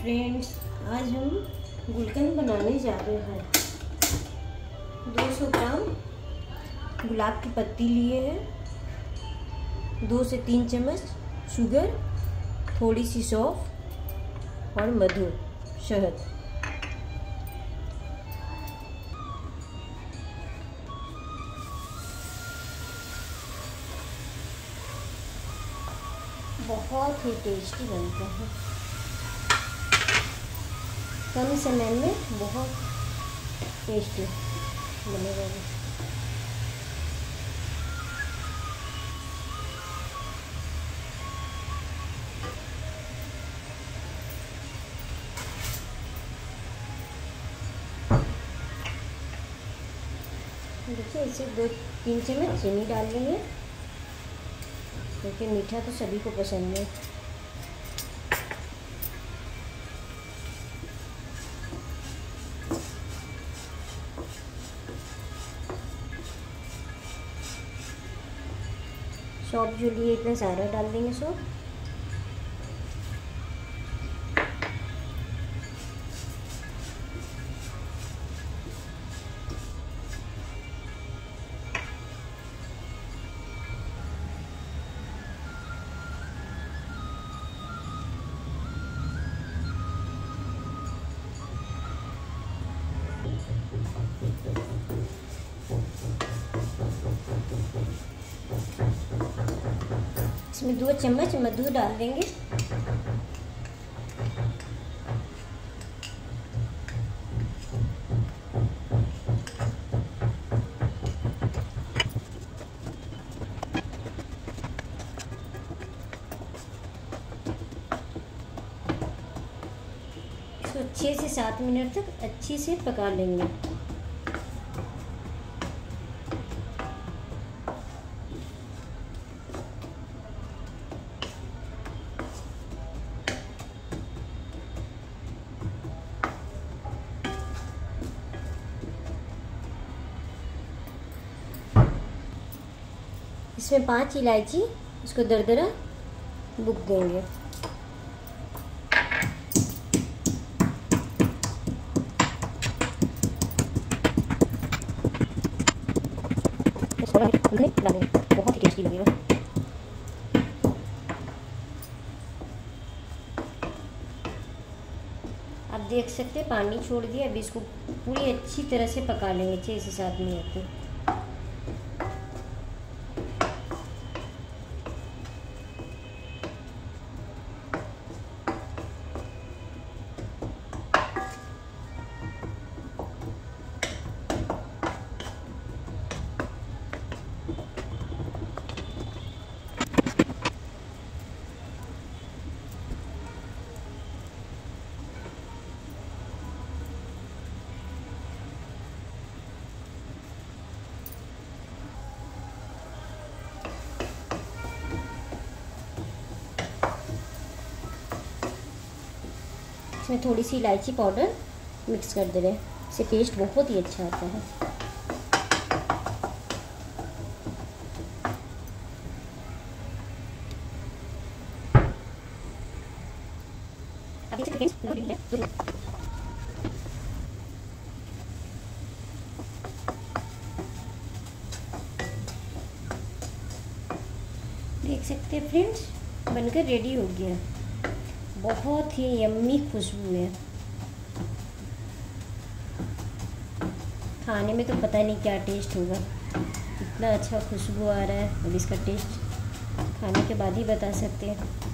Friends आज हम गुलकंद बनाने जा रहे हैं। 200 ग्राम गुलाब की पत्ती लिए हैं। दो से तीन चम्मच शुगर थोड़ी सी सौंफ और मधु शहद। बहुत ही टेस्टी बनते हैं। कम समय में बहुत टेस्टी बनेगा देखिए, इसे दो तीन चम्मच चीनी डाल लेंगे क्योंकि मीठा तो सभी को पसंद है। सौंप जो लिए इतना सारा डाल देंगे सौंप इसमें दो चम्मच मधु डाल देंगे। इसको छः से सात मिनट तक अच्छी से पका लेंगे। इसमें पाँच इलायची, इसको दरदरा बुक देंगे। बहुत टेस्टी लगेगा आप देख सकते हैं, पानी छोड़ दिया अभी इसको पूरी अच्छी तरह से पका लेंगे छः से सात मिनट तक। इसमें थोड़ी सी इलायची पाउडर मिक्स कर दे रहे इससे टेस्ट बहुत ही अच्छा आता है। देख सकते हैं फ्रेंड्स, बनकर रेडी हो गया। बहुत ही यम्मी खुशबू है। खाने में तो पता नहीं क्या टेस्ट होगा। इतना अच्छा खुशबू आ रहा है। अब इसका टेस्ट खाने के बाद ही बता सकते हैं।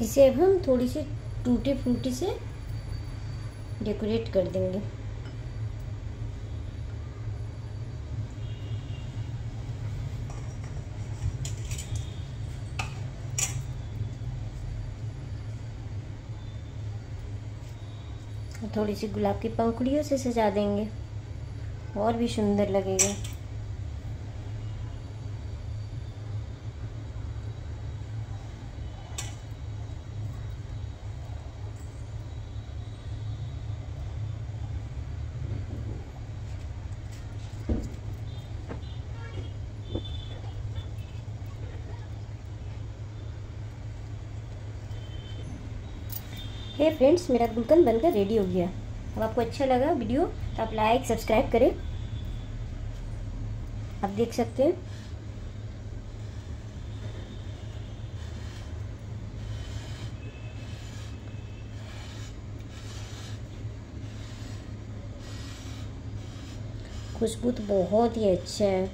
इसे अब हम थोड़ी सी टूटी फूटी से डेकोरेट कर देंगे। थोड़ी सी गुलाब की पंखुड़ियों से सजा देंगे। और भी सुंदर लगेगा। हे फ्रेंड्स मेरा गुलकंद बनकर रेडी हो गया। अब आपको अच्छा लगा वीडियो तो आप लाइक सब्सक्राइब करें। आप देख सकते हैं। खुशबू तो बहुत ही अच्छा है।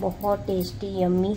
बहुत टेस्टी यम्मी